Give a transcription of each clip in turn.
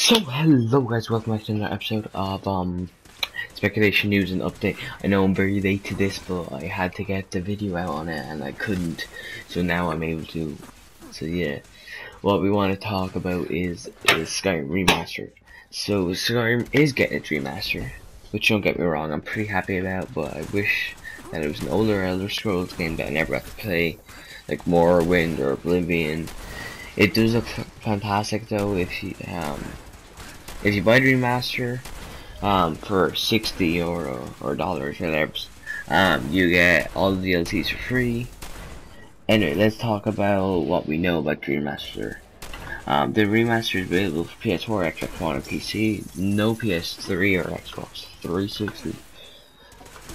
So hello guys, welcome back to another episode of um speculation news and update. I know I'm very late to this, but I had to get the video out on it and I couldn't, so now I'm able to. So yeah, what we want to talk about is is Skyrim remastered. So Skyrim is getting its remaster, which don't get me wrong, I'm pretty happy about, but I wish that it was an older Elder Scrolls game that I never got to play, like Morrowind or Oblivion. It does look fantastic though if you um if you buy Dream Master um for sixty or or dollars or whatever um you get all the DLCs for free. Anyway, let's talk about what we know about Dream Master. Um, the remaster is available for PS4, Xbox One, and PC. No PS3 or Xbox 360.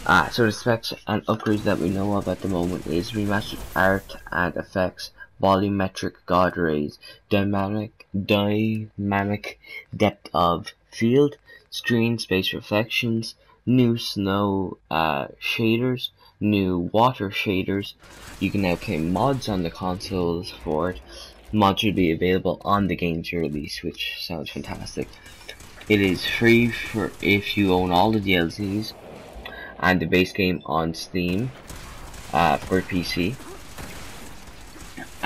Ah, so the specs and upgrades that we know of at the moment is remastered art and effects, volumetric god rays, dynamic dynamic depth of field, screen space reflections, new snow uh, shaders, new water shaders. You can now play mods on the consoles for it. Mods should be available on the game's release, which sounds fantastic. It is free for if you own all the DLCs and the base game on Steam uh, for PC.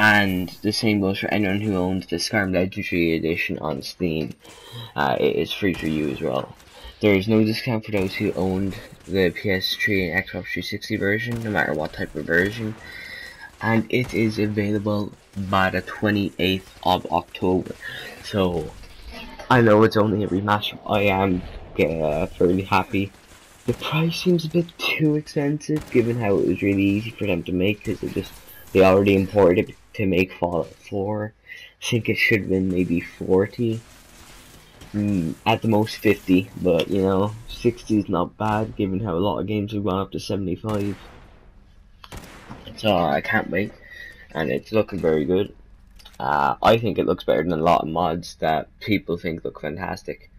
And the same goes for anyone who owns the Skyrim Legendary Edition on Steam. Uh, it is free for you as well. There is no discount for those who owned the PS3 and Xbox 360 version, no matter what type of version. And it is available by the 28th of October. So, I know it's only a remaster. I am uh, fairly happy the price seems a bit too expensive, given how it was really easy for them to make, because they just they already imported it to make Fallout 4. I think it should have been maybe 40, mm, at the most 50, but you know, 60 is not bad, given how a lot of games have gone up to 75. So I can't wait, and it's looking very good. Uh, I think it looks better than a lot of mods that people think look fantastic.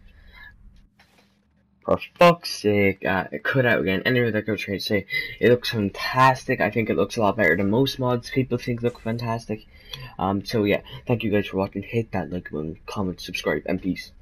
For fuck's sake, uh, it cut out again. Anyway, like I was trying to say, it looks fantastic. I think it looks a lot better than most mods people think look fantastic. Um, so yeah, thank you guys for watching. Hit that like button, comment, subscribe, and peace.